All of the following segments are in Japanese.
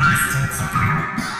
Bastard,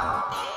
Oh!